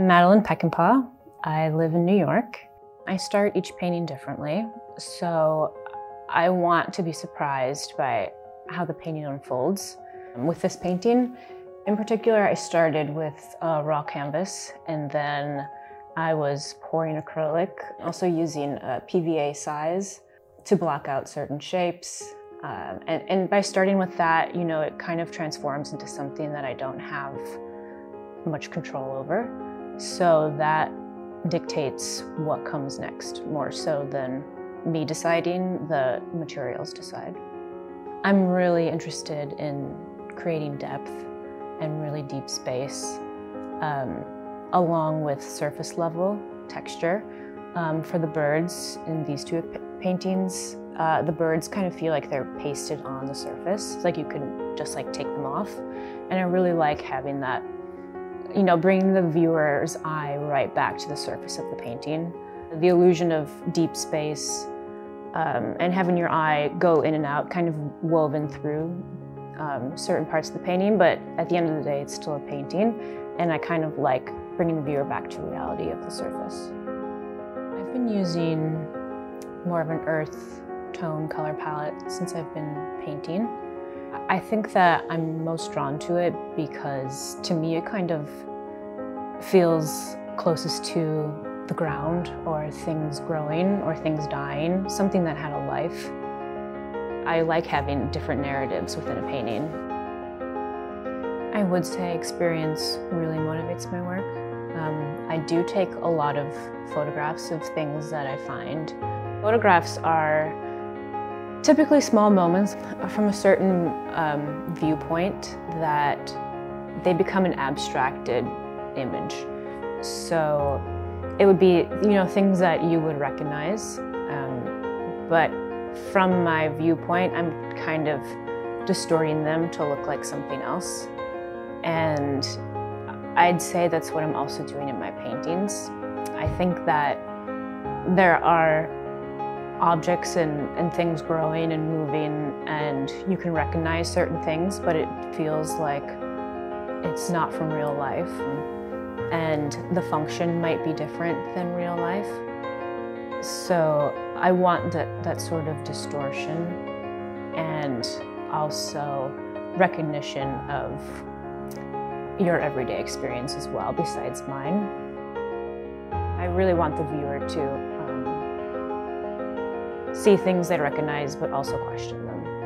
I'm Madeline Peckenpaugh. I live in New York. I start each painting differently, so I want to be surprised by how the painting unfolds. With this painting, in particular, I started with a raw canvas and then I was pouring acrylic, also using a PVA size to block out certain shapes. Um, and, and by starting with that, you know, it kind of transforms into something that I don't have much control over. So that dictates what comes next more so than me deciding, the materials decide. I'm really interested in creating depth and really deep space, um, along with surface level texture. Um, for the birds in these two paintings, uh, the birds kind of feel like they're pasted on the surface. It's like you can just like take them off. And I really like having that you know, bringing the viewer's eye right back to the surface of the painting. The illusion of deep space um, and having your eye go in and out, kind of woven through um, certain parts of the painting, but at the end of the day, it's still a painting, and I kind of like bringing the viewer back to reality of the surface. I've been using more of an earth tone color palette since I've been painting. I think that I'm most drawn to it because to me it kind of feels closest to the ground or things growing or things dying, something that had a life. I like having different narratives within a painting. I would say experience really motivates my work. Um, I do take a lot of photographs of things that I find. Photographs are typically small moments from a certain um, viewpoint that they become an abstracted image. So it would be, you know, things that you would recognize, um, but from my viewpoint, I'm kind of distorting them to look like something else. And I'd say that's what I'm also doing in my paintings. I think that there are objects and, and things growing and moving and you can recognize certain things but it feels like it's not from real life and the function might be different than real life. So I want that, that sort of distortion and also recognition of your everyday experience as well besides mine. I really want the viewer to see things they recognize, but also question them.